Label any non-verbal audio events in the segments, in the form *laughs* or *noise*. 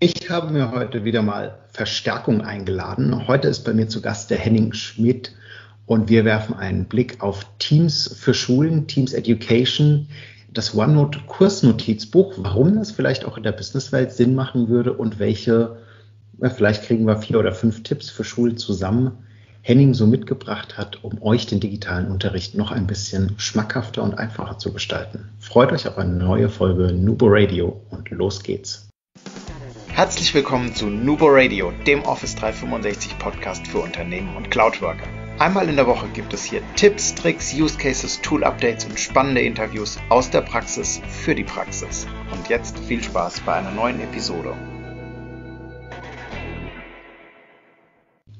Ich habe mir heute wieder mal Verstärkung eingeladen. Heute ist bei mir zu Gast der Henning Schmidt und wir werfen einen Blick auf Teams für Schulen, Teams Education, das OneNote Kursnotizbuch, warum das vielleicht auch in der Businesswelt Sinn machen würde und welche, vielleicht kriegen wir vier oder fünf Tipps für Schulen zusammen, Henning so mitgebracht hat, um euch den digitalen Unterricht noch ein bisschen schmackhafter und einfacher zu gestalten. Freut euch auf eine neue Folge Nubo Radio und los geht's. Herzlich willkommen zu Nubo Radio, dem Office 365 Podcast für Unternehmen und Cloudworker. Einmal in der Woche gibt es hier Tipps, Tricks, Use Cases, Tool Updates und spannende Interviews aus der Praxis für die Praxis. Und jetzt viel Spaß bei einer neuen Episode.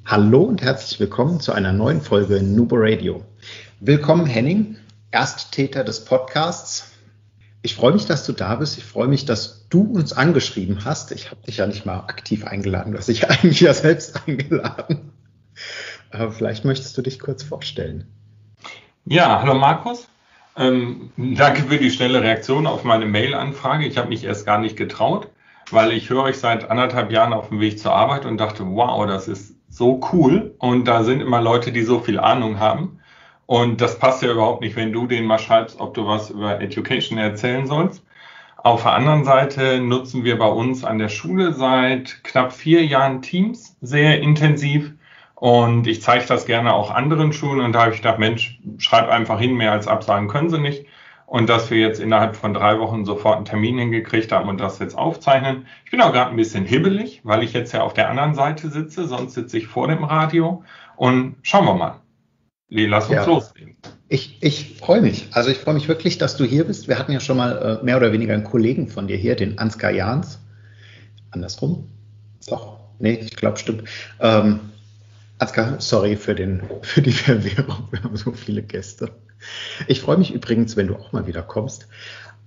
Hallo und herzlich willkommen zu einer neuen Folge Nubo Radio. Willkommen Henning, Ersttäter des Podcasts. Ich freue mich, dass du da bist. Ich freue mich, dass du uns angeschrieben hast. Ich habe dich ja nicht mal aktiv eingeladen, du hast dich *laughs* eigentlich ja selbst eingeladen. Aber vielleicht möchtest du dich kurz vorstellen. Ja, hallo Markus. Ähm, danke für die schnelle Reaktion auf meine Mail-Anfrage. Ich habe mich erst gar nicht getraut, weil ich höre euch seit anderthalb Jahren auf dem Weg zur Arbeit und dachte, wow, das ist so cool und da sind immer Leute, die so viel Ahnung haben. Und das passt ja überhaupt nicht, wenn du denen mal schreibst, ob du was über Education erzählen sollst. Auf der anderen Seite nutzen wir bei uns an der Schule seit knapp vier Jahren Teams sehr intensiv. Und ich zeige das gerne auch anderen Schulen. Und da habe ich gedacht, Mensch, schreib einfach hin, mehr als absagen können sie nicht und dass wir jetzt innerhalb von drei Wochen sofort einen Termin hingekriegt haben und das jetzt aufzeichnen. Ich bin auch gerade ein bisschen hibbelig, weil ich jetzt ja auf der anderen Seite sitze, sonst sitze ich vor dem Radio und schauen wir mal. Lee, lass uns ja. loslegen. Ich, ich freue mich. Also ich freue mich wirklich, dass du hier bist. Wir hatten ja schon mal äh, mehr oder weniger einen Kollegen von dir hier, den Ansgar Jans. Andersrum? Doch, nee, ich glaube, stimmt. Ähm, Ansgar, sorry für, den, *laughs* für die Verwirrung. Wir haben so viele Gäste. Ich freue mich übrigens, wenn du auch mal wieder kommst.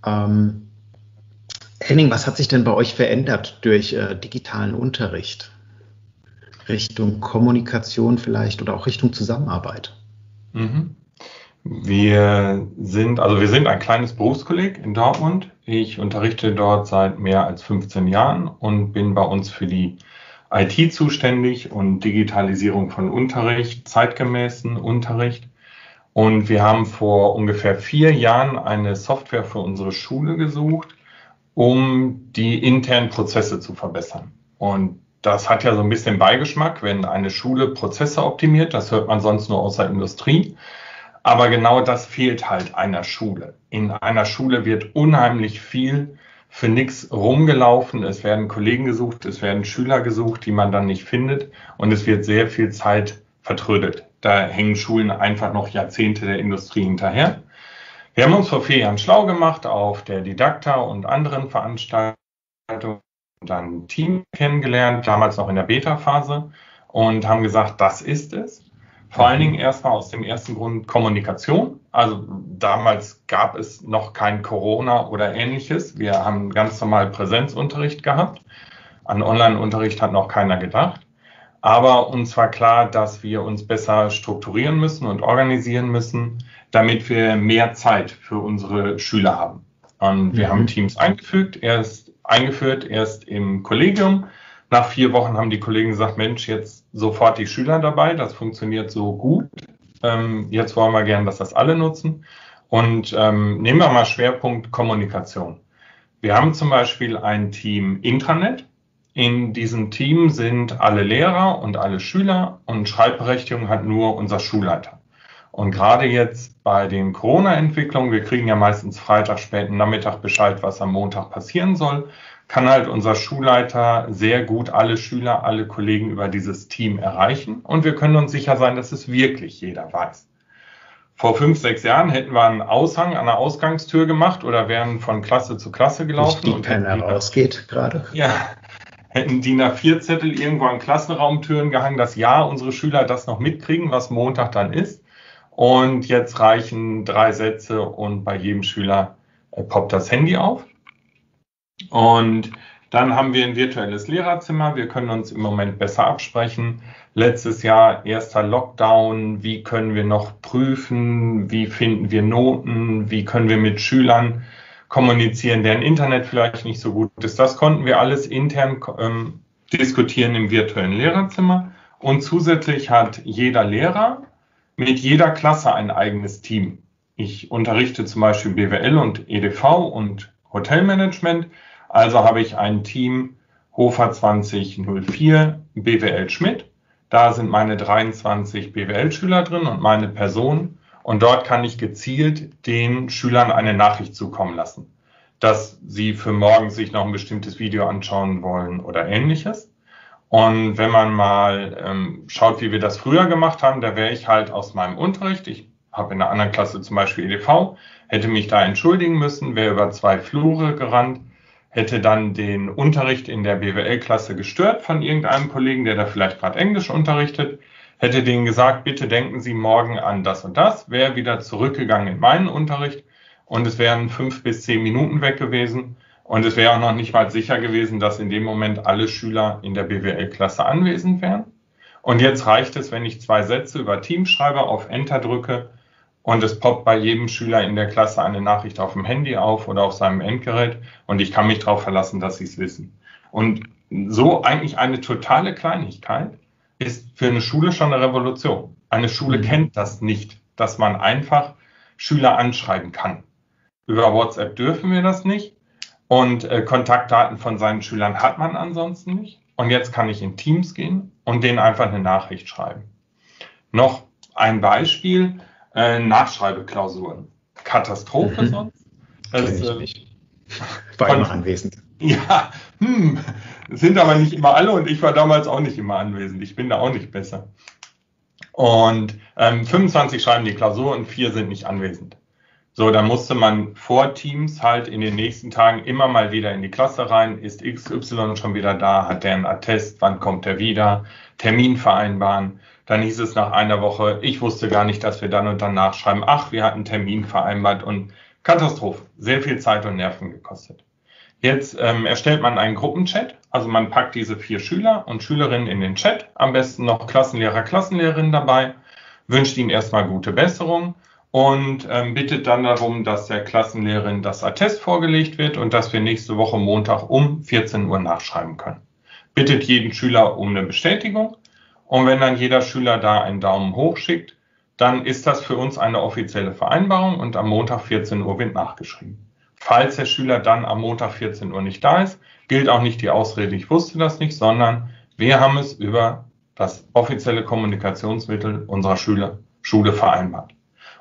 Ähm, Henning, was hat sich denn bei euch verändert durch äh, digitalen Unterricht? Richtung Kommunikation vielleicht oder auch Richtung Zusammenarbeit? Mhm. Wir sind, also wir sind ein kleines Berufskolleg in Dortmund. Ich unterrichte dort seit mehr als 15 Jahren und bin bei uns für die IT zuständig und Digitalisierung von Unterricht, zeitgemäßen Unterricht. Und wir haben vor ungefähr vier Jahren eine Software für unsere Schule gesucht, um die internen Prozesse zu verbessern. Und das hat ja so ein bisschen Beigeschmack, wenn eine Schule Prozesse optimiert. Das hört man sonst nur aus der Industrie. Aber genau das fehlt halt einer Schule. In einer Schule wird unheimlich viel für nichts rumgelaufen. Es werden Kollegen gesucht, es werden Schüler gesucht, die man dann nicht findet. Und es wird sehr viel Zeit vertrödelt. Da hängen Schulen einfach noch Jahrzehnte der Industrie hinterher. Wir haben uns vor vier Jahren schlau gemacht auf der Didakta und anderen Veranstaltungen, dann ein Team kennengelernt, damals noch in der Beta-Phase und haben gesagt, das ist es. Vor allen Dingen erstmal aus dem ersten Grund Kommunikation. Also damals gab es noch kein Corona oder ähnliches. Wir haben ganz normal Präsenzunterricht gehabt. An Online-Unterricht hat noch keiner gedacht. Aber uns war klar, dass wir uns besser strukturieren müssen und organisieren müssen, damit wir mehr Zeit für unsere Schüler haben. Und wir mhm. haben Teams eingefügt, erst eingeführt, erst im Kollegium. Nach vier Wochen haben die Kollegen gesagt, Mensch, jetzt sofort die Schüler dabei, das funktioniert so gut. Ähm, jetzt wollen wir gerne, dass das alle nutzen. Und ähm, nehmen wir mal Schwerpunkt Kommunikation. Wir haben zum Beispiel ein Team Intranet. In diesem Team sind alle Lehrer und alle Schüler und Schreibberechtigung hat nur unser Schulleiter. Und gerade jetzt bei den Corona-Entwicklungen, wir kriegen ja meistens Freitag späten Nachmittag Bescheid, was am Montag passieren soll, kann halt unser Schulleiter sehr gut alle Schüler, alle Kollegen über dieses Team erreichen. Und wir können uns sicher sein, dass es wirklich jeder weiß. Vor fünf, sechs Jahren hätten wir einen Aushang an der Ausgangstür gemacht oder wären von Klasse zu Klasse gelaufen. Die und keiner rausgeht gerade. Ja, hätten DIN A4-Zettel irgendwo an Klassenraumtüren gehangen, dass ja unsere Schüler das noch mitkriegen, was Montag dann ist. Und jetzt reichen drei Sätze und bei jedem Schüler äh, poppt das Handy auf. Und dann haben wir ein virtuelles Lehrerzimmer. Wir können uns im Moment besser absprechen. Letztes Jahr erster Lockdown. Wie können wir noch prüfen? Wie finden wir Noten? Wie können wir mit Schülern kommunizieren, deren Internet vielleicht nicht so gut ist. Das konnten wir alles intern ähm, diskutieren im virtuellen Lehrerzimmer. Und zusätzlich hat jeder Lehrer mit jeder Klasse ein eigenes Team. Ich unterrichte zum Beispiel BWL und EDV und Hotelmanagement. Also habe ich ein Team Hofer 2004 BWL Schmidt. Da sind meine 23 BWL-Schüler drin und meine Person. Und dort kann ich gezielt den Schülern eine Nachricht zukommen lassen, dass sie für morgen sich noch ein bestimmtes Video anschauen wollen oder ähnliches. Und wenn man mal ähm, schaut, wie wir das früher gemacht haben, da wäre ich halt aus meinem Unterricht, ich habe in einer anderen Klasse zum Beispiel EDV, hätte mich da entschuldigen müssen, wäre über zwei Flure gerannt, hätte dann den Unterricht in der BWL-Klasse gestört von irgendeinem Kollegen, der da vielleicht gerade Englisch unterrichtet, hätte denen gesagt, bitte denken Sie morgen an das und das, wäre wieder zurückgegangen in meinen Unterricht und es wären fünf bis zehn Minuten weg gewesen und es wäre auch noch nicht mal sicher gewesen, dass in dem Moment alle Schüler in der BWL-Klasse anwesend wären. Und jetzt reicht es, wenn ich zwei Sätze über Teams schreibe, auf Enter drücke und es poppt bei jedem Schüler in der Klasse eine Nachricht auf dem Handy auf oder auf seinem Endgerät und ich kann mich darauf verlassen, dass sie es wissen. Und so eigentlich eine totale Kleinigkeit ist für eine Schule schon eine Revolution. Eine Schule mhm. kennt das nicht, dass man einfach Schüler anschreiben kann. Über WhatsApp dürfen wir das nicht und äh, Kontaktdaten von seinen Schülern hat man ansonsten nicht. Und jetzt kann ich in Teams gehen und denen einfach eine Nachricht schreiben. Noch ein Beispiel, äh, Nachschreibeklausuren. Katastrophe mhm. sonst. Das, ich äh, nicht. War immer anwesend. Ja, hm, sind aber nicht immer alle und ich war damals auch nicht immer anwesend. Ich bin da auch nicht besser. Und ähm, 25 schreiben die Klausur und vier sind nicht anwesend. So, dann musste man vor Teams halt in den nächsten Tagen immer mal wieder in die Klasse rein. Ist XY schon wieder da? Hat der einen Attest? Wann kommt er wieder? Termin vereinbaren. Dann hieß es nach einer Woche, ich wusste gar nicht, dass wir dann und dann nachschreiben. Ach, wir hatten Termin vereinbart und Katastrophe. Sehr viel Zeit und Nerven gekostet. Jetzt ähm, erstellt man einen Gruppenchat. Also man packt diese vier Schüler und Schülerinnen in den Chat. Am besten noch Klassenlehrer, Klassenlehrerin dabei. Wünscht ihnen erstmal gute Besserung und ähm, bittet dann darum, dass der Klassenlehrerin das Attest vorgelegt wird und dass wir nächste Woche Montag um 14 Uhr nachschreiben können. Bittet jeden Schüler um eine Bestätigung und wenn dann jeder Schüler da einen Daumen hoch schickt, dann ist das für uns eine offizielle Vereinbarung und am Montag 14 Uhr wird nachgeschrieben. Falls der Schüler dann am Montag 14 Uhr nicht da ist, gilt auch nicht die Ausrede, ich wusste das nicht, sondern wir haben es über das offizielle Kommunikationsmittel unserer Schüler, Schule vereinbart.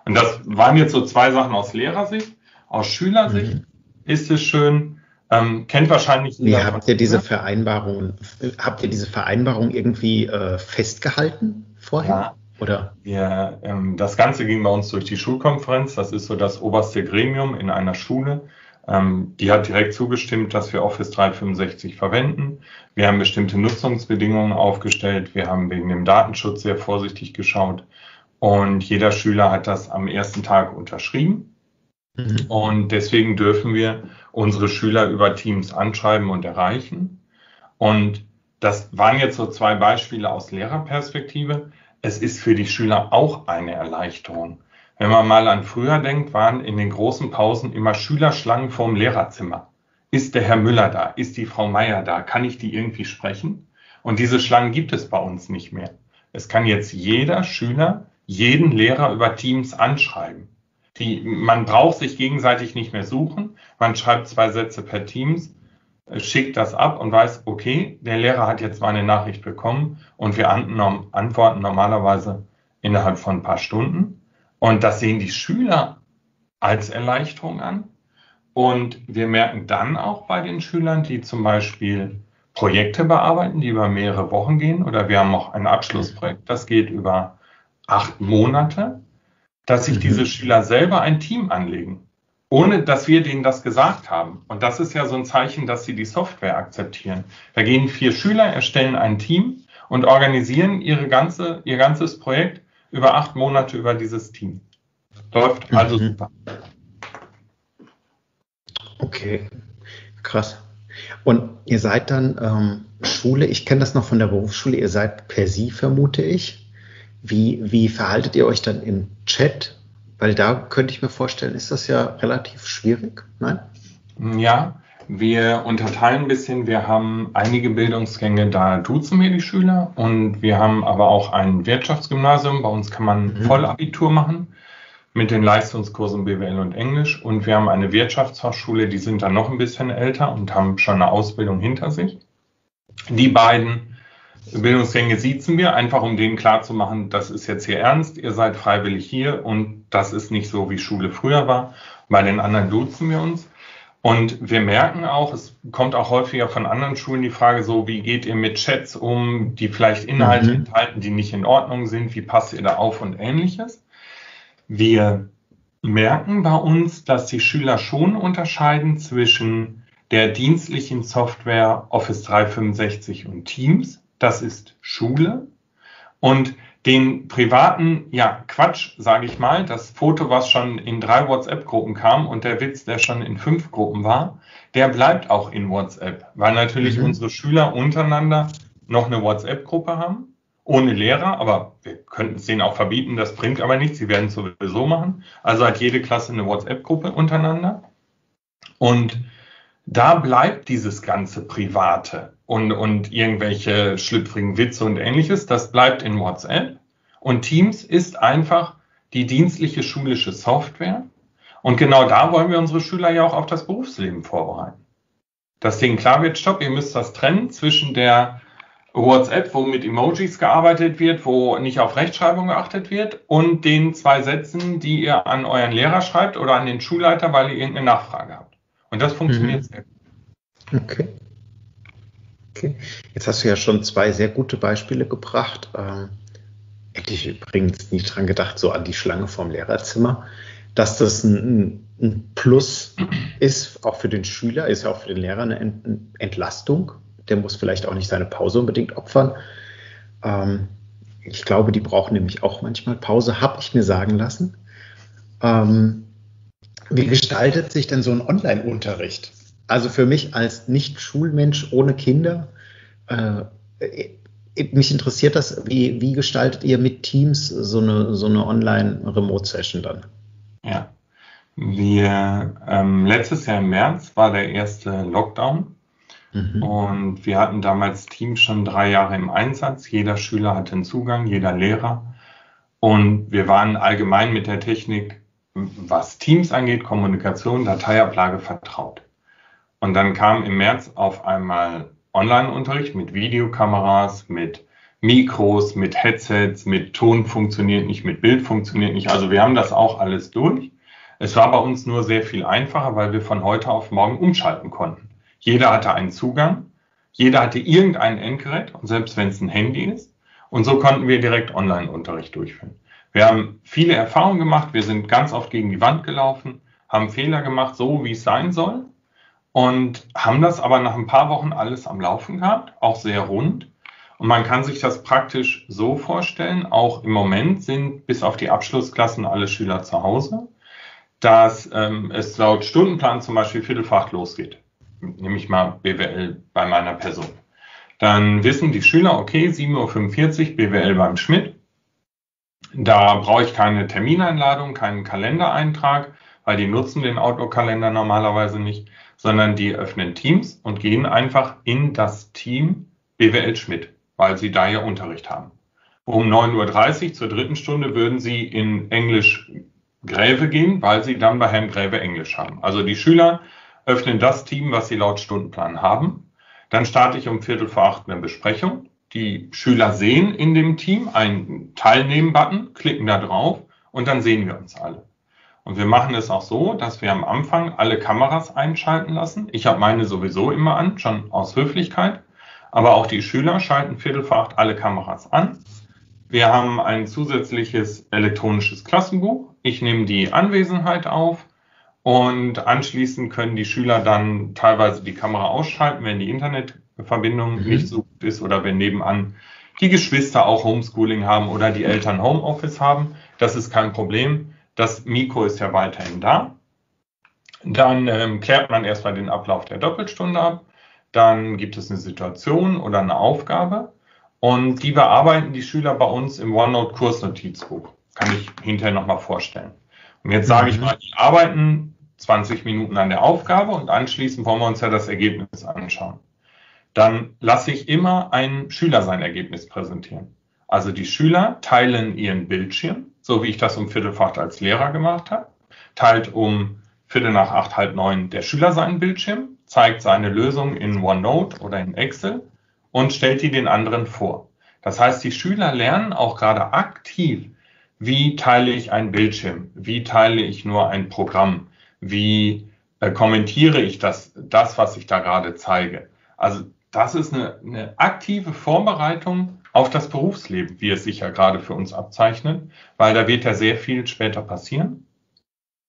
Und das waren jetzt so zwei Sachen aus Lehrersicht. Aus Schülersicht mhm. ist es schön, ähm, kennt wahrscheinlich jeder. Wie habt ihr diese Vereinbarung, habt ihr diese Vereinbarung irgendwie äh, festgehalten vorher? Ja. Oder? Ja, ähm, das Ganze ging bei uns durch die Schulkonferenz. Das ist so das oberste Gremium in einer Schule. Ähm, die hat direkt zugestimmt, dass wir Office 365 verwenden. Wir haben bestimmte Nutzungsbedingungen aufgestellt. Wir haben wegen dem Datenschutz sehr vorsichtig geschaut. Und jeder Schüler hat das am ersten Tag unterschrieben. Mhm. Und deswegen dürfen wir unsere Schüler über Teams anschreiben und erreichen. Und das waren jetzt so zwei Beispiele aus Lehrerperspektive. Es ist für die Schüler auch eine Erleichterung. Wenn man mal an früher denkt, waren in den großen Pausen immer Schülerschlangen vorm Lehrerzimmer. Ist der Herr Müller da? Ist die Frau Meier da? Kann ich die irgendwie sprechen? Und diese Schlangen gibt es bei uns nicht mehr. Es kann jetzt jeder Schüler jeden Lehrer über Teams anschreiben. Die, man braucht sich gegenseitig nicht mehr suchen. Man schreibt zwei Sätze per Teams, äh, schickt das ab und weiß, okay, der Lehrer hat jetzt meine Nachricht bekommen und wir antworten normalerweise innerhalb von ein paar Stunden. Und das sehen die Schüler als Erleichterung an. Und wir merken dann auch bei den Schülern, die zum Beispiel Projekte bearbeiten, die über mehrere Wochen gehen, oder wir haben auch ein Abschlussprojekt, das geht über acht Monate, dass sich mhm. diese Schüler selber ein Team anlegen, ohne dass wir denen das gesagt haben. Und das ist ja so ein Zeichen, dass sie die Software akzeptieren. Da gehen vier Schüler, erstellen ein Team und organisieren ihre ganze, ihr ganzes Projekt über acht Monate über dieses Team. Läuft mhm. also super. Okay, krass. Und ihr seid dann ähm, Schule, ich kenne das noch von der Berufsschule, ihr seid per Sie, vermute ich. Wie, wie verhaltet ihr euch dann im Chat? Weil da könnte ich mir vorstellen, ist das ja relativ schwierig, nein? Ja, wir unterteilen ein bisschen. Wir haben einige Bildungsgänge, da duzen wir die Schüler und wir haben aber auch ein Wirtschaftsgymnasium. Bei uns kann man mhm. Vollabitur machen mit den Leistungskursen BWL und Englisch. Und wir haben eine Wirtschaftsfachschule, die sind dann noch ein bisschen älter und haben schon eine Ausbildung hinter sich. Die beiden Bildungsgänge siezen wir, einfach um denen klarzumachen, das ist jetzt hier ernst, ihr seid freiwillig hier und das ist nicht so, wie Schule früher war. Bei den anderen duzen wir uns. Und wir merken auch, es kommt auch häufiger von anderen Schulen die Frage so, wie geht ihr mit Chats um, die vielleicht Inhalte mhm. enthalten, die nicht in Ordnung sind, wie passt ihr da auf und ähnliches. Wir merken bei uns, dass die Schüler schon unterscheiden zwischen der dienstlichen Software Office 365 und Teams, das ist Schule, und den privaten, ja, Quatsch, sage ich mal, das Foto, was schon in drei WhatsApp-Gruppen kam und der Witz, der schon in fünf Gruppen war, der bleibt auch in WhatsApp, weil natürlich mhm. unsere Schüler untereinander noch eine WhatsApp-Gruppe haben, ohne Lehrer, aber wir könnten es denen auch verbieten, das bringt aber nichts, sie werden es sowieso machen. Also hat jede Klasse eine WhatsApp-Gruppe untereinander und da bleibt dieses ganze Private und, und irgendwelche schlüpfrigen Witze und ähnliches, das bleibt in WhatsApp. Und Teams ist einfach die dienstliche schulische Software. Und genau da wollen wir unsere Schüler ja auch auf das Berufsleben vorbereiten. Dass denen klar wird, stopp, ihr müsst das trennen zwischen der WhatsApp, wo mit Emojis gearbeitet wird, wo nicht auf Rechtschreibung geachtet wird, und den zwei Sätzen, die ihr an euren Lehrer schreibt oder an den Schulleiter, weil ihr irgendeine Nachfrage habt. Und das funktioniert mhm. sehr gut. Okay. Okay. Jetzt hast du ja schon zwei sehr gute Beispiele gebracht. Ähm, hätte ich übrigens nicht dran gedacht, so an die Schlange vorm Lehrerzimmer, dass das ein, ein Plus ist, auch für den Schüler, ist ja auch für den Lehrer eine Entlastung. Der muss vielleicht auch nicht seine Pause unbedingt opfern. Ähm, ich glaube, die brauchen nämlich auch manchmal Pause, habe ich mir sagen lassen. Ähm, wie gestaltet sich denn so ein Online-Unterricht? Also für mich als Nicht-Schulmensch ohne Kinder, äh, mich interessiert das, wie, wie gestaltet ihr mit Teams so eine, so eine Online-Remote-Session dann? Ja, wir, ähm, letztes Jahr im März war der erste Lockdown mhm. und wir hatten damals Teams schon drei Jahre im Einsatz. Jeder Schüler hatte einen Zugang, jeder Lehrer und wir waren allgemein mit der Technik was Teams angeht, Kommunikation, Dateiablage vertraut. Und dann kam im März auf einmal Online-Unterricht mit Videokameras, mit Mikros, mit Headsets, mit Ton funktioniert nicht, mit Bild funktioniert nicht. Also wir haben das auch alles durch. Es war bei uns nur sehr viel einfacher, weil wir von heute auf morgen umschalten konnten. Jeder hatte einen Zugang, jeder hatte irgendein Endgerät und selbst wenn es ein Handy ist. Und so konnten wir direkt Online-Unterricht durchführen. Wir haben viele Erfahrungen gemacht, wir sind ganz oft gegen die Wand gelaufen, haben Fehler gemacht, so wie es sein soll und haben das aber nach ein paar Wochen alles am Laufen gehabt, auch sehr rund. Und man kann sich das praktisch so vorstellen, auch im Moment sind bis auf die Abschlussklassen alle Schüler zu Hause, dass ähm, es laut Stundenplan zum Beispiel Viertelfach losgeht. Nehme ich mal BWL bei meiner Person. Dann wissen die Schüler, okay, 7.45 Uhr BWL beim Schmidt. Da brauche ich keine Termineinladung, keinen Kalendereintrag, weil die nutzen den Outlook-Kalender normalerweise nicht, sondern die öffnen Teams und gehen einfach in das Team BWL Schmidt, weil sie da ja Unterricht haben. Um 9.30 Uhr zur dritten Stunde würden sie in Englisch Gräve gehen, weil sie dann bei Herrn Gräve Englisch haben. Also die Schüler öffnen das Team, was sie laut Stundenplan haben. Dann starte ich um Viertel vor acht eine Besprechung die Schüler sehen in dem Team einen Teilnehmen-Button, klicken da drauf und dann sehen wir uns alle. Und wir machen es auch so, dass wir am Anfang alle Kameras einschalten lassen. Ich habe meine sowieso immer an, schon aus Höflichkeit. Aber auch die Schüler schalten Viertel vor acht alle Kameras an. Wir haben ein zusätzliches elektronisches Klassenbuch. Ich nehme die Anwesenheit auf und anschließend können die Schüler dann teilweise die Kamera ausschalten, wenn die Internet Verbindung mhm. nicht so gut ist oder wenn nebenan die Geschwister auch Homeschooling haben oder die Eltern Homeoffice haben. Das ist kein Problem. Das Mikro ist ja weiterhin da. Dann ähm, klärt man erstmal den Ablauf der Doppelstunde ab. Dann gibt es eine Situation oder eine Aufgabe. Und die bearbeiten die Schüler bei uns im OneNote Kursnotizbuch. Kann ich hinterher nochmal vorstellen. Und jetzt sage ich mhm. mal, die arbeiten 20 Minuten an der Aufgabe und anschließend wollen wir uns ja das Ergebnis anschauen. Dann lasse ich immer einen Schüler sein Ergebnis präsentieren. Also die Schüler teilen ihren Bildschirm, so wie ich das um Viertel vor acht als Lehrer gemacht habe, teilt um Viertel nach acht, halb neun der Schüler seinen Bildschirm, zeigt seine Lösung in OneNote oder in Excel und stellt die den anderen vor. Das heißt, die Schüler lernen auch gerade aktiv, wie teile ich einen Bildschirm, wie teile ich nur ein Programm, wie äh, kommentiere ich das, das, was ich da gerade zeige. Also das ist eine, eine aktive Vorbereitung auf das Berufsleben, wie es sich ja gerade für uns abzeichnet, weil da wird ja sehr viel später passieren.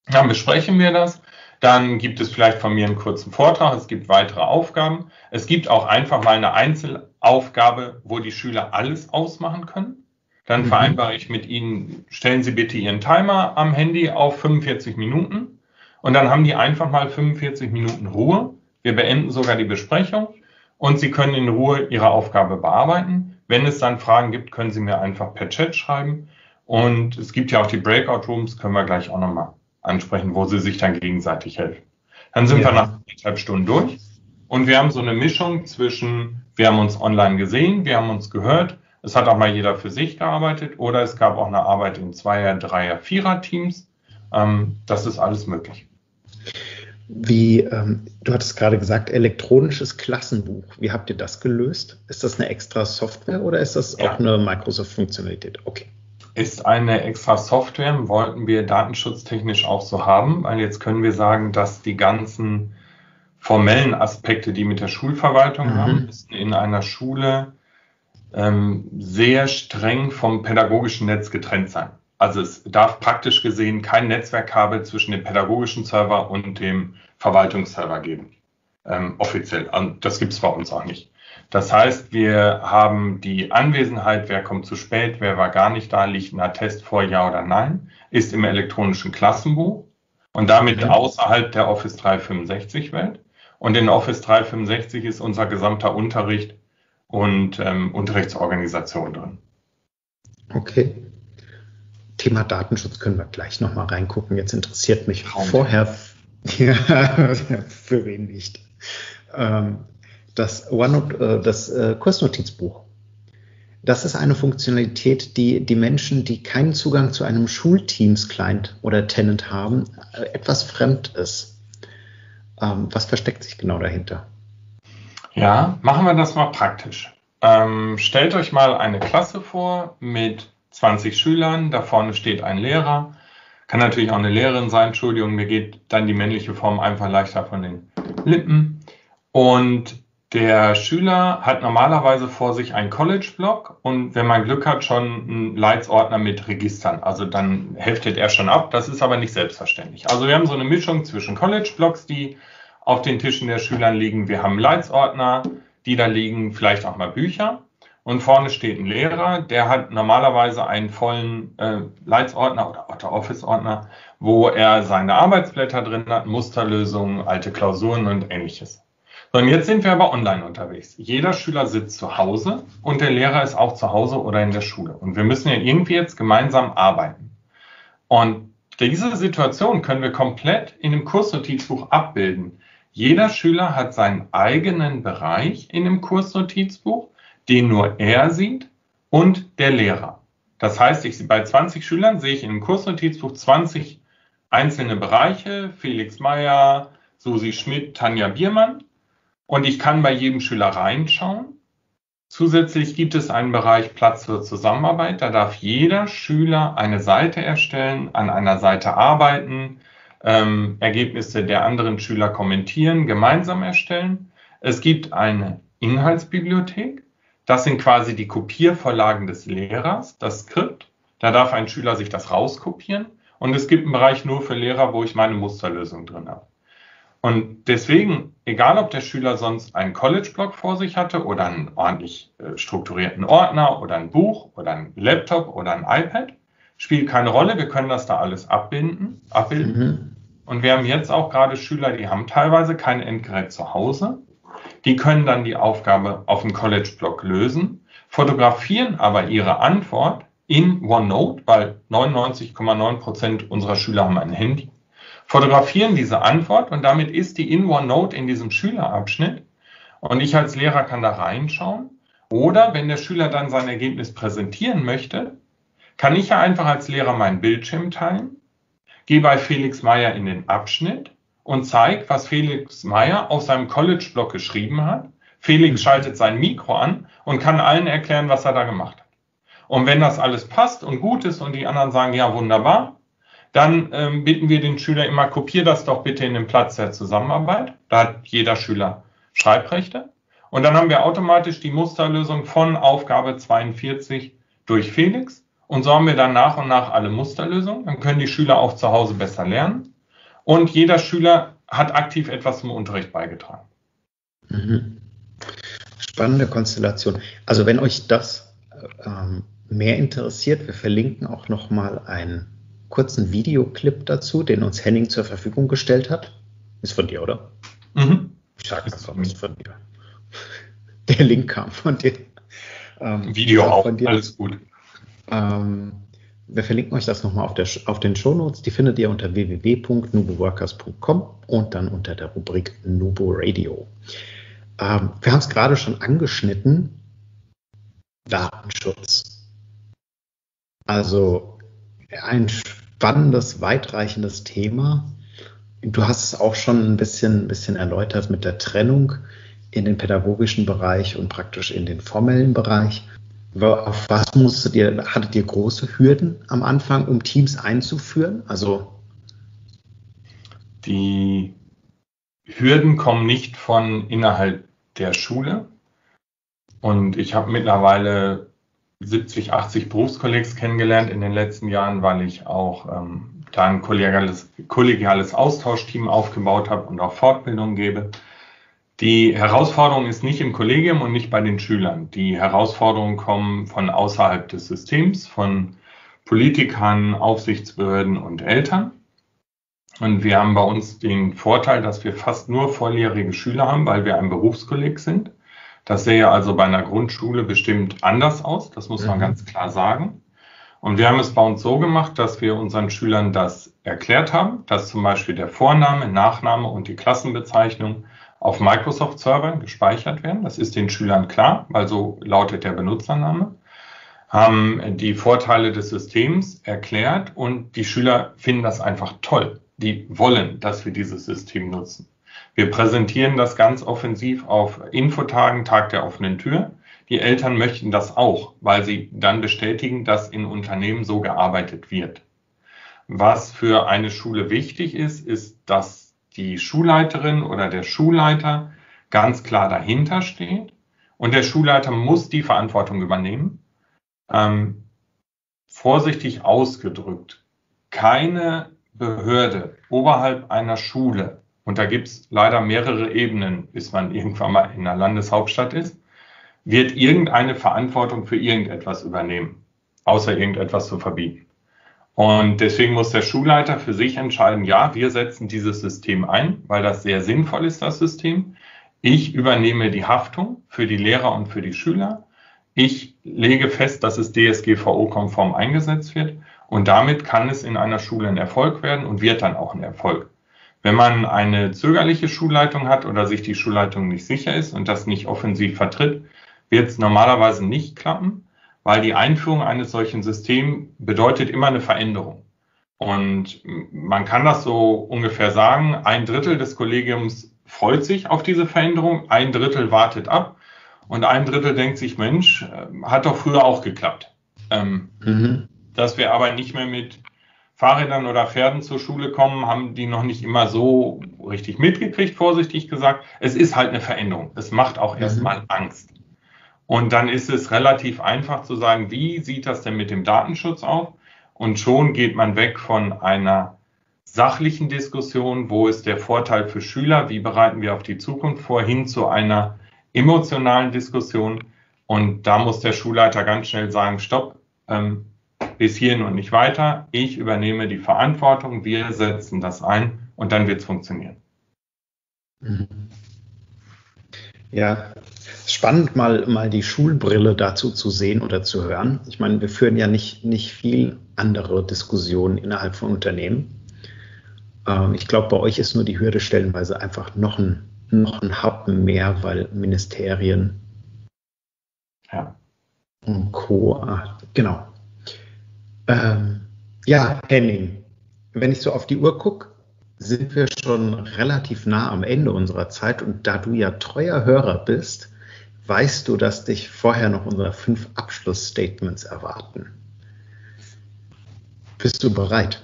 Dann besprechen wir das. Dann gibt es vielleicht von mir einen kurzen Vortrag. Es gibt weitere Aufgaben. Es gibt auch einfach mal eine Einzelaufgabe, wo die Schüler alles ausmachen können. Dann mhm. vereinbare ich mit ihnen, stellen Sie bitte Ihren Timer am Handy auf 45 Minuten. Und dann haben die einfach mal 45 Minuten Ruhe. Wir beenden sogar die Besprechung und Sie können in Ruhe Ihre Aufgabe bearbeiten. Wenn es dann Fragen gibt, können Sie mir einfach per Chat schreiben. Und es gibt ja auch die Breakout Rooms, können wir gleich auch nochmal ansprechen, wo sie sich dann gegenseitig helfen. Dann sind ja. wir nach anderthalb Stunden durch und wir haben so eine Mischung zwischen, wir haben uns online gesehen, wir haben uns gehört, es hat auch mal jeder für sich gearbeitet oder es gab auch eine Arbeit in Zweier-, Dreier-, Vierer-Teams. Ähm, das ist alles möglich. Wie, ähm, du hattest gerade gesagt, elektronisches Klassenbuch. Wie habt ihr das gelöst? Ist das eine extra Software oder ist das ja. auch eine Microsoft-Funktionalität? Okay ist eine extra Software, wollten wir datenschutztechnisch auch so haben, weil jetzt können wir sagen, dass die ganzen formellen Aspekte, die mit der Schulverwaltung mhm. haben, müssen in einer Schule ähm, sehr streng vom pädagogischen Netz getrennt sein. Also es darf praktisch gesehen kein Netzwerkkabel zwischen dem pädagogischen Server und dem Verwaltungsserver geben. Ähm, offiziell. Und das gibt es bei uns auch nicht. Das heißt, wir haben die Anwesenheit, wer kommt zu spät, wer war gar nicht da, liegt ein Attest vor, ja oder nein, ist im elektronischen Klassenbuch und damit mhm. außerhalb der Office 365 Welt. Und in Office 365 ist unser gesamter Unterricht und ähm, Unterrichtsorganisation drin. Okay. Thema Datenschutz können wir gleich nochmal reingucken. Jetzt interessiert mich Traum. vorher, *laughs* ja, für wen nicht. Ähm, das OneNote, äh, das äh, Kursnotizbuch. Das ist eine Funktionalität, die die Menschen, die keinen Zugang zu einem Schulteams-Client oder Tenant haben, äh, etwas fremd ist. Ähm, was versteckt sich genau dahinter? Ja, machen wir das mal praktisch. Ähm, stellt euch mal eine Klasse vor mit 20 Schülern. Da vorne steht ein Lehrer. Kann natürlich auch eine Lehrerin sein. Entschuldigung, mir geht dann die männliche Form einfach leichter von den Lippen. Und der Schüler hat normalerweise vor sich einen College-Block und wenn man Glück hat, schon einen Leitsordner mit Registern. Also dann heftet er schon ab. Das ist aber nicht selbstverständlich. Also wir haben so eine Mischung zwischen College-Blocks, die auf den Tischen der Schüler liegen. Wir haben Leitsordner, die da liegen, vielleicht auch mal Bücher. Und vorne steht ein Lehrer, der hat normalerweise einen vollen äh, Leitsordner oder Office-Ordner, wo er seine Arbeitsblätter drin hat, Musterlösungen, alte Klausuren und ähnliches. So, und jetzt sind wir aber online unterwegs. Jeder Schüler sitzt zu Hause und der Lehrer ist auch zu Hause oder in der Schule. Und wir müssen ja irgendwie jetzt gemeinsam arbeiten. Und diese Situation können wir komplett in dem Kursnotizbuch abbilden. Jeder Schüler hat seinen eigenen Bereich in dem Kursnotizbuch, den nur er sieht und der Lehrer. Das heißt, ich, bei 20 Schülern sehe ich in dem Kursnotizbuch 20 einzelne Bereiche. Felix Meyer, Susi Schmidt, Tanja Biermann. Und ich kann bei jedem Schüler reinschauen. Zusätzlich gibt es einen Bereich Platz zur Zusammenarbeit. Da darf jeder Schüler eine Seite erstellen, an einer Seite arbeiten, ähm, Ergebnisse der anderen Schüler kommentieren, gemeinsam erstellen. Es gibt eine Inhaltsbibliothek. Das sind quasi die Kopiervorlagen des Lehrers, das Skript. Da darf ein Schüler sich das rauskopieren. Und es gibt einen Bereich nur für Lehrer, wo ich meine Musterlösung drin habe. Und deswegen, egal ob der Schüler sonst einen College-Blog vor sich hatte oder einen ordentlich äh, strukturierten Ordner oder ein Buch oder ein Laptop oder ein iPad, spielt keine Rolle. Wir können das da alles abbinden, abbilden. Mhm. Und wir haben jetzt auch gerade Schüler, die haben teilweise kein Endgerät zu Hause. Die können dann die Aufgabe auf dem College-Blog lösen, fotografieren aber ihre Antwort in OneNote, weil 99,9 Prozent unserer Schüler haben ein Handy fotografieren diese Antwort und damit ist die in OneNote in diesem Schülerabschnitt und ich als Lehrer kann da reinschauen. Oder wenn der Schüler dann sein Ergebnis präsentieren möchte, kann ich ja einfach als Lehrer meinen Bildschirm teilen, gehe bei Felix Meyer in den Abschnitt und zeige, was Felix Meyer auf seinem College-Blog geschrieben hat. Felix schaltet sein Mikro an und kann allen erklären, was er da gemacht hat. Und wenn das alles passt und gut ist und die anderen sagen, ja, wunderbar, dann ähm, bitten wir den Schüler immer, kopier das doch bitte in den Platz der Zusammenarbeit. Da hat jeder Schüler Schreibrechte. Und dann haben wir automatisch die Musterlösung von Aufgabe 42 durch Felix. Und so haben wir dann nach und nach alle Musterlösungen. Dann können die Schüler auch zu Hause besser lernen. Und jeder Schüler hat aktiv etwas zum Unterricht beigetragen. Mhm. Spannende Konstellation. Also wenn euch das ähm, mehr interessiert, wir verlinken auch noch mal einen kurzen Videoclip dazu, den uns Henning zur Verfügung gestellt hat. Ist von dir, oder? Mhm. Ich sage das ist von dir. Der Link kam von dir. Ähm, Video auch, alles gut. Ähm, wir verlinken euch das nochmal auf, auf den Shownotes. Die findet ihr unter www.nuboworkers.com und dann unter der Rubrik Nubo Radio. Ähm, wir haben es gerade schon angeschnitten. Datenschutz. Also ein spannendes, weitreichendes Thema. Du hast es auch schon ein bisschen, ein bisschen erläutert mit der Trennung in den pädagogischen Bereich und praktisch in den formellen Bereich. Auf was musstet ihr, hattet ihr große Hürden am Anfang, um Teams einzuführen? Also die Hürden kommen nicht von innerhalb der Schule. Und ich habe mittlerweile 70, 80 Berufskollegs kennengelernt in den letzten Jahren, weil ich auch ähm, da ein kollegiales, kollegiales Austauschteam aufgebaut habe und auch Fortbildung gebe. Die Herausforderung ist nicht im Kollegium und nicht bei den Schülern. Die Herausforderungen kommen von außerhalb des Systems, von Politikern, Aufsichtsbehörden und Eltern. Und wir haben bei uns den Vorteil, dass wir fast nur volljährige Schüler haben, weil wir ein Berufskolleg sind. Das sähe also bei einer Grundschule bestimmt anders aus, das muss man mhm. ganz klar sagen. Und wir haben es bei uns so gemacht, dass wir unseren Schülern das erklärt haben, dass zum Beispiel der Vorname, Nachname und die Klassenbezeichnung auf Microsoft-Servern gespeichert werden. Das ist den Schülern klar, weil so lautet der Benutzername. Haben die Vorteile des Systems erklärt und die Schüler finden das einfach toll. Die wollen, dass wir dieses System nutzen. Wir präsentieren das ganz offensiv auf Infotagen, Tag der offenen Tür. Die Eltern möchten das auch, weil sie dann bestätigen, dass in Unternehmen so gearbeitet wird. Was für eine Schule wichtig ist, ist, dass die Schulleiterin oder der Schulleiter ganz klar dahinter steht und der Schulleiter muss die Verantwortung übernehmen. Ähm, vorsichtig ausgedrückt, keine Behörde oberhalb einer Schule und da gibt es leider mehrere Ebenen, bis man *laughs* irgendwann mal in der Landeshauptstadt ist, wird irgendeine Verantwortung für irgendetwas übernehmen, außer irgendetwas zu verbieten. Und deswegen muss der Schulleiter für sich entscheiden, ja, wir setzen dieses System ein, weil das sehr sinnvoll ist, das System. Ich übernehme die Haftung für die Lehrer und für die Schüler. Ich lege fest, dass es DSGVO-konform eingesetzt wird. Und damit kann es in einer Schule ein Erfolg werden und wird dann auch ein Erfolg. Wenn man eine zögerliche Schulleitung hat oder sich die Schulleitung nicht sicher ist und das nicht offensiv vertritt, wird es normalerweise nicht klappen, weil die Einführung eines solchen Systems bedeutet immer eine Veränderung. Und man kann das so ungefähr sagen, ein Drittel des Kollegiums freut sich auf diese Veränderung, ein Drittel wartet ab und ein Drittel denkt sich, Mensch, äh, hat doch früher auch geklappt. Ähm, mhm. Dass wir aber nicht mehr mit Fahrrädern oder Pferden zur Schule kommen, haben die noch nicht immer so richtig mitgekriegt, vorsichtig gesagt. Es ist halt eine Veränderung. Es macht auch mhm. erstmal Angst. Und dann ist es relativ einfach zu sagen, wie sieht das denn mit dem Datenschutz auf? Und schon geht man weg von einer sachlichen Diskussion, wo ist der Vorteil für Schüler, wie bereiten wir auf die Zukunft vor, hin zu einer emotionalen Diskussion. Und da muss der Schulleiter ganz schnell sagen, stopp, ähm, bis hierhin und nicht weiter. Ich übernehme die Verantwortung, wir setzen das ein und dann wird es funktionieren. Ja, spannend mal, mal die Schulbrille dazu zu sehen oder zu hören. Ich meine, wir führen ja nicht, nicht viel andere Diskussionen innerhalb von Unternehmen. Ähm, ich glaube, bei euch ist nur die Hürde stellenweise einfach noch ein, noch ein Happen mehr, weil Ministerien ja. und Co. Ah, genau. Ähm, ja, Henning, wenn ich so auf die Uhr gucke, sind wir schon relativ nah am Ende unserer Zeit und da du ja treuer Hörer bist, weißt du, dass dich vorher noch unsere fünf Abschlussstatements erwarten. Bist du bereit?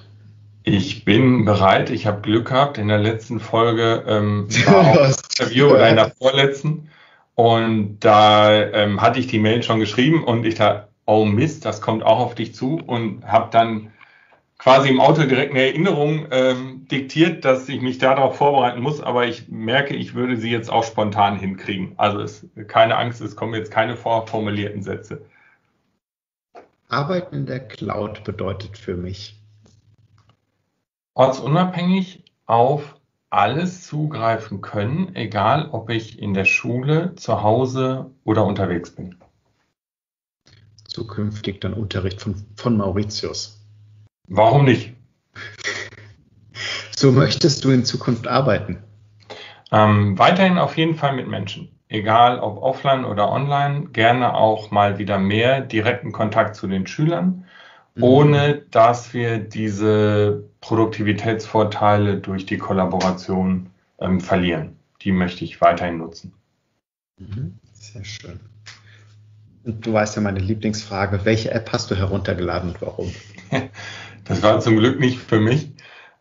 Ich bin bereit. Ich habe Glück gehabt. In der letzten Folge ähm, *laughs* war auch das Interview oder in der vorletzten. Und da ähm, hatte ich die Mail schon geschrieben und ich dachte, oh Mist, das kommt auch auf dich zu und habe dann quasi im Auto direkt eine Erinnerung ähm, diktiert, dass ich mich darauf vorbereiten muss, aber ich merke, ich würde sie jetzt auch spontan hinkriegen. Also es, keine Angst, es kommen jetzt keine vorformulierten Sätze. Arbeiten in der Cloud bedeutet für mich ortsunabhängig auf alles zugreifen können, egal ob ich in der Schule, zu Hause oder unterwegs bin. Zukünftig dann Unterricht von, von Mauritius. Warum nicht? So möchtest du in Zukunft arbeiten? Ähm, weiterhin auf jeden Fall mit Menschen. Egal ob offline oder online, gerne auch mal wieder mehr direkten Kontakt zu den Schülern, mhm. ohne dass wir diese Produktivitätsvorteile durch die Kollaboration ähm, verlieren. Die möchte ich weiterhin nutzen. Mhm. Sehr schön. Und du weißt ja meine Lieblingsfrage, welche App hast du heruntergeladen und warum? *laughs* Das war zum Glück nicht für mich.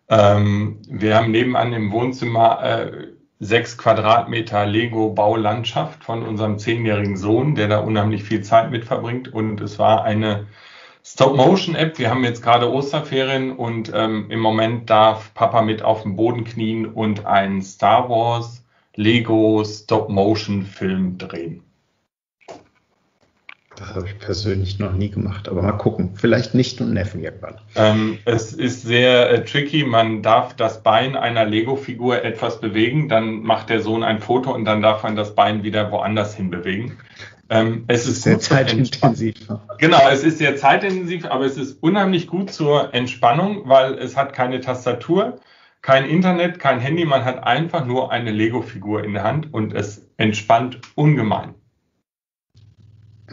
Ähm, wir haben nebenan im Wohnzimmer äh, sechs Quadratmeter Lego-Baulandschaft von unserem zehnjährigen Sohn, der da unheimlich viel Zeit mit verbringt. Und es war eine Stop-Motion-App. Wir haben jetzt gerade Osterferien und ähm, im Moment darf Papa mit auf dem Boden knien und einen Star Wars Lego Stop-Motion-Film drehen. Das habe ich persönlich noch nie gemacht, aber mal gucken. Vielleicht nicht und Neffen irgendwann. Ähm, es ist sehr äh, tricky. Man darf das Bein einer Lego-Figur etwas bewegen, dann macht der Sohn ein Foto und dann darf man das Bein wieder woanders hin bewegen. Ähm, es ist, ist sehr zeitintensiv. Genau, es ist sehr zeitintensiv, aber es ist unheimlich gut zur Entspannung, weil es hat keine Tastatur, kein Internet, kein Handy. Man hat einfach nur eine Lego-Figur in der Hand und es entspannt ungemein.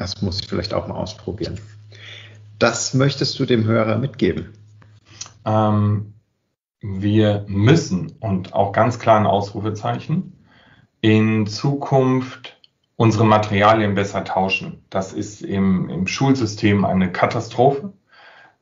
Das muss ich vielleicht auch mal ausprobieren. Das möchtest du dem Hörer mitgeben? Ähm, wir müssen und auch ganz klar ein Ausrufezeichen in Zukunft unsere Materialien besser tauschen. Das ist im, im Schulsystem eine Katastrophe.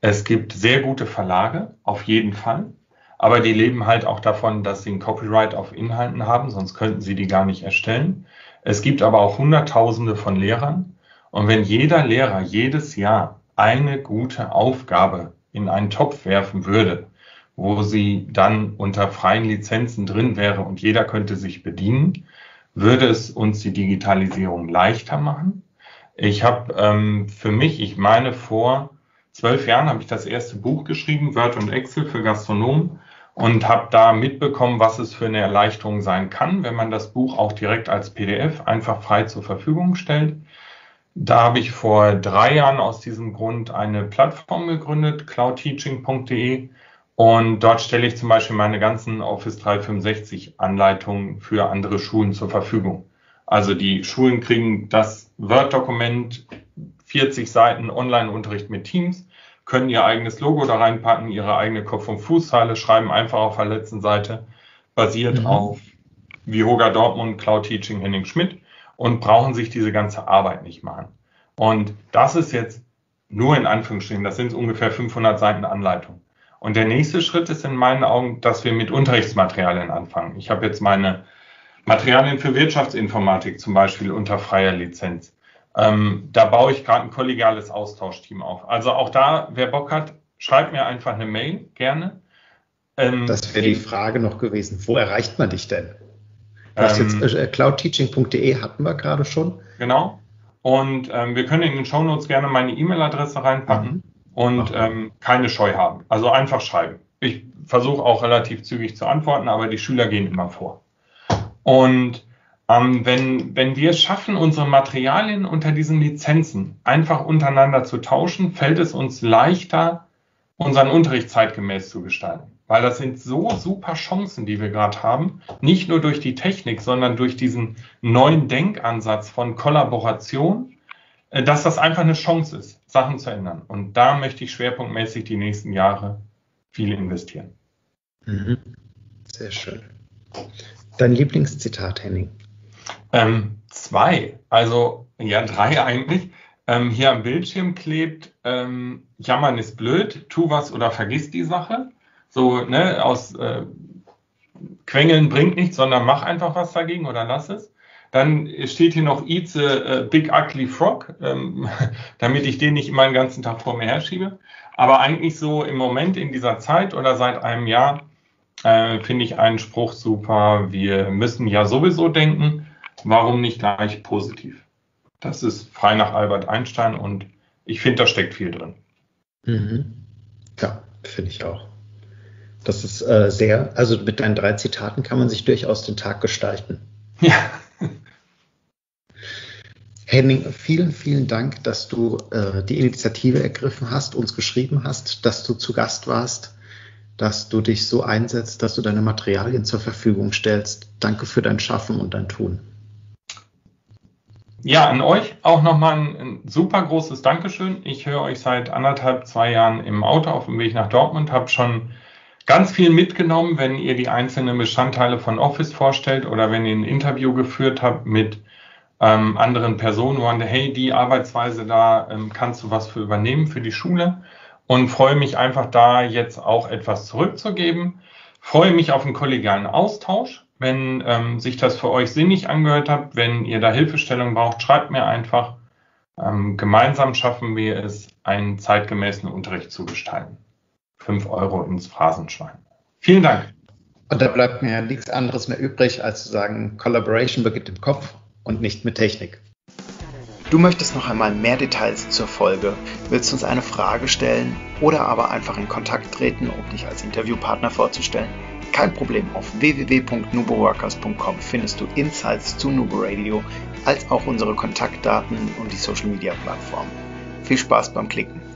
Es gibt sehr gute Verlage, auf jeden Fall. Aber die leben halt auch davon, dass sie ein Copyright auf Inhalten haben, sonst könnten sie die gar nicht erstellen. Es gibt aber auch Hunderttausende von Lehrern, und wenn jeder Lehrer jedes Jahr eine gute Aufgabe in einen Topf werfen würde, wo sie dann unter freien Lizenzen drin wäre und jeder könnte sich bedienen, würde es uns die Digitalisierung leichter machen. Ich habe ähm, für mich, ich meine vor zwölf Jahren habe ich das erste Buch geschrieben, Word und Excel für Gastronomen und habe da mitbekommen, was es für eine Erleichterung sein kann, wenn man das Buch auch direkt als PDF einfach frei zur Verfügung stellt. Da habe ich vor drei Jahren aus diesem Grund eine Plattform gegründet, cloudteaching.de. Und dort stelle ich zum Beispiel meine ganzen Office 365 Anleitungen für andere Schulen zur Verfügung. Also die Schulen kriegen das Word-Dokument, 40 Seiten Online-Unterricht mit Teams, können ihr eigenes Logo da reinpacken, ihre eigene Kopf- und Fußzeile, schreiben einfach auf der letzten Seite, basiert mhm. auf Vihoga Dortmund, Cloud Teaching Henning Schmidt und brauchen sich diese ganze Arbeit nicht machen. Und das ist jetzt nur in Anführungsstrichen, das sind ungefähr 500 Seiten Anleitung. Und der nächste Schritt ist in meinen Augen, dass wir mit Unterrichtsmaterialien anfangen. Ich habe jetzt meine Materialien für Wirtschaftsinformatik zum Beispiel unter freier Lizenz. Ähm, da baue ich gerade ein kollegiales Austauschteam auf. Also auch da, wer Bock hat, schreibt mir einfach eine Mail, gerne. Ähm, das wäre die Frage noch gewesen. Wo erreicht man dich denn? Ähm, jetzt, äh, cloudteaching.de hatten wir gerade schon. Genau. Und ähm, wir können in den Shownotes gerne meine E-Mail-Adresse reinpacken mhm. und ähm, keine Scheu haben. Also einfach schreiben. Ich versuche auch relativ zügig zu antworten, aber die Schüler gehen immer vor. Und ähm, wenn, wenn wir es schaffen, unsere Materialien unter diesen Lizenzen einfach untereinander zu tauschen, fällt es uns leichter, unseren Unterricht zeitgemäß zu gestalten. Weil das sind so super Chancen, die wir gerade haben. Nicht nur durch die Technik, sondern durch diesen neuen Denkansatz von Kollaboration, äh, dass das einfach eine Chance ist, Sachen zu ändern. Und da möchte ich schwerpunktmäßig die nächsten Jahre viel investieren. Mhm. Sehr schön. Dein Lieblingszitat, Henning? Ähm, zwei, also ja, drei eigentlich. Ähm, hier am Bildschirm klebt, ähm, jammern ist blöd, tu was oder vergiss die Sache. So, ne, aus äh, Quengeln bringt nichts, sondern mach einfach was dagegen oder lass es. Dann steht hier noch Eat the uh, Big Ugly Frog, ähm, *laughs* damit ich den nicht immer den ganzen Tag vor mir herschiebe. Aber eigentlich so im Moment in dieser Zeit oder seit einem Jahr äh, finde ich einen Spruch super. Wir müssen ja sowieso denken. Warum nicht gleich positiv? Das ist frei nach Albert Einstein und ich finde, da steckt viel drin. Mhm. Ja, finde ich auch. Das ist äh, sehr, also mit deinen drei Zitaten kann man sich durchaus den Tag gestalten. Ja. *laughs* Henning, vielen, vielen Dank, dass du äh, die Initiative ergriffen hast, uns geschrieben hast, dass du zu Gast warst, dass du dich so einsetzt, dass du deine Materialien zur Verfügung stellst. Danke für dein Schaffen und dein Tun. Ja, an euch auch nochmal ein, ein super großes Dankeschön. Ich höre euch seit anderthalb, zwei Jahren im Auto auf dem Weg nach Dortmund, habe schon ganz viel mitgenommen, wenn ihr die einzelnen Bestandteile von Office vorstellt oder wenn ihr ein Interview geführt habt mit ähm, anderen Personen, wo hey, die Arbeitsweise da ähm, kannst du was für übernehmen für die Schule und freue mich einfach da jetzt auch etwas zurückzugeben. Freue mich auf einen kollegialen Austausch. Wenn ähm, sich das für euch sinnig angehört hat, wenn ihr da Hilfestellung braucht, schreibt mir einfach. Ähm, gemeinsam schaffen wir es, einen zeitgemäßen Unterricht zu gestalten. 5 Euro ins Phrasenschwein. Vielen Dank. Und da bleibt mir nichts anderes mehr übrig, als zu sagen, Collaboration beginnt im Kopf und nicht mit Technik. Du möchtest noch einmal mehr Details zur Folge, willst uns eine Frage stellen oder aber einfach in Kontakt treten, um dich als Interviewpartner vorzustellen? Kein Problem, auf www.nuboworkers.com findest du Insights zu Nubo Radio, als auch unsere Kontaktdaten und die Social Media Plattform. Viel Spaß beim Klicken!